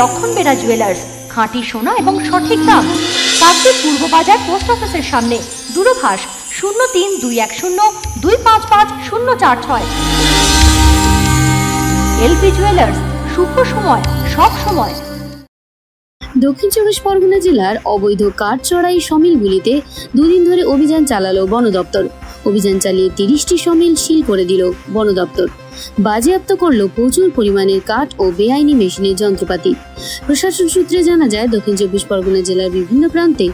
লক্ষণ বেড়া জুয়েলার্স খাঁটি সোনা এবং সঠিক দাম। কাকদ্বীপ পূর্ব বাজার পোস্ট অফিসের সামনে, দূরভাষ শূন্য তিন দুই এক শূন্য দুই পাঁচ পাঁচ শূন্য চার ছয়। এলপি জুয়েলার্স শুভ সময়, সব সময়। দক্ষিণ চব্বিশ পরগনা জেলার অবৈধ কাঠ চড়াই সমিলগুলিতে দুদিন ধরে অভিযান চালালো বন দপ্তর অভিযান চালিয়ে তিরিশটি সমিল সিল করে দিল বন দপ্তর বাজেয়াপ্ত করল প্রচুর পরিমাণের কাঠ ও বেআইনি মেশিনের যন্ত্রপাতি। প্রশাসন সূত্রে জানা যায়, দক্ষিণ চব্বিশ পরগনা জেলার বিভিন্ন প্রান্তে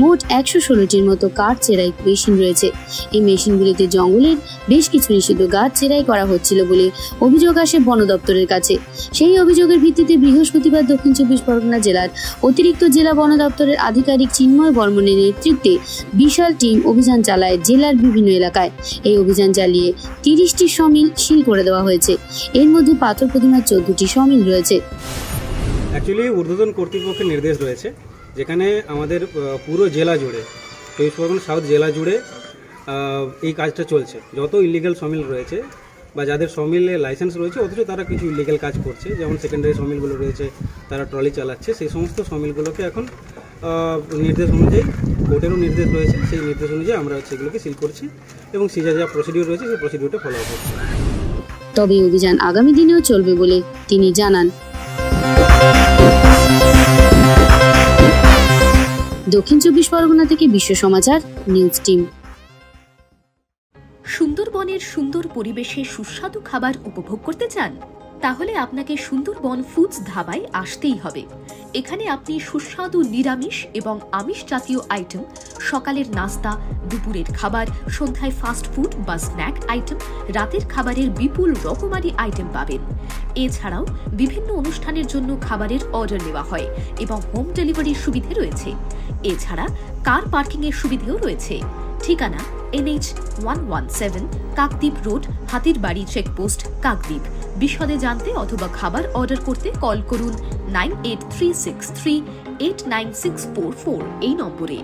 মোট একশো ষোলোটির মতো কাঠ চেরাই মেশিন রয়েছে। এই মেশিনগুলিতে জঙ্গলের বেশ কিছু নিষিদ্ধ গাছ চেরাই করা হচ্ছিল বলে অভিযোগ আসে বন দপ্তরের কাছে। সেই অভিযোগের ভিত্তিতে বৃহস্পতিবার দক্ষিণ চব্বিশ পরগনা জেলার অতিরিক্ত জেলা বন দপ্তরের আধিকারিক চিন্ময় বর্মনের নেতৃত্বে বিশাল টিম অভিযান চালায় জেলার বিভিন্ন এলাকায়। এই অভিযান চালিয়ে তিরিশটি সমিল সিল করে দেওয়া হয়েছে। এর মধ্যে পাথর প্রতিমার চোদ্দটি সমিল রয়েছে। অ্যাকচুয়ালি ঊর্ধ্বতন কর্তৃপক্ষের নির্দেশ রয়েছে, যেখানে আমাদের পুরো জেলা জুড়ে, চব্বিশ পরগনা সাউথ জেলা জুড়ে এই কাজটা চলছে। যত ইলিগাল সমিল রয়েছে, বা যাদের সমিলে লাইসেন্স রয়েছে, অথচ তারা কিছু ইলিগাল কাজ করছে, যেমন সেকেন্ডারি সমিলগুলো রয়েছে, তারা ট্রলি চালাচ্ছে, সেই সমস্ত সমিলগুলোকে এখন নির্দেশ অনুযায়ী কোর্টেরও নির্দেশ রয়েছে, সেই নির্দেশ অনুযায়ী আমরা সেগুলোকে সিল করছি এবং সে যা প্রসিডিউর রয়েছে, সেই প্রসিডিউরটা ফলো করছি। তবে অভিযান আগামী দিনেও চলবে বলে তিনি জানান। দক্ষিণ চব্বিশ পরগনা থেকে বিশ্ব সমাচার, নিউজ টিম। সুন্দরবনের সুন্দর পরিবেশে সুস্বাদু খাবার উপভোগ করতে চান? তাহলে আপনাকে সুন্দরবন ফুডস ধাবায় আসতেই হবে। এখানে আপনি সুস্বাদু নিরামিষ এবং আমিষ জাতীয় আইটেম সকালের নাস্তা, দুপুরের খাবার, সন্ধ্যায় ফাস্ট ফুড বা স্ন্যাক আইটেম রাতের খাবারের বিপুল রকমারি আইটেম পাবেন। এছাড়াও বিভিন্ন অনুষ্ঠানের জন্য খাবারের অর্ডার নেওয়া হয় এবং হোম ডেলিভারির সুবিধে রয়েছে। এছাড়া কার পার্কিংয়ের সুবিধেও রয়েছে। ঠিকানা NH one one seven Kakdwip road হাতির বাড়ি চেকপোস্ট কাকদ্বীপ। বিশদে জানতে অথবা খাবার অর্ডার করতে কল করুন nine eight three six three eight nine six four four এই নম্বরে।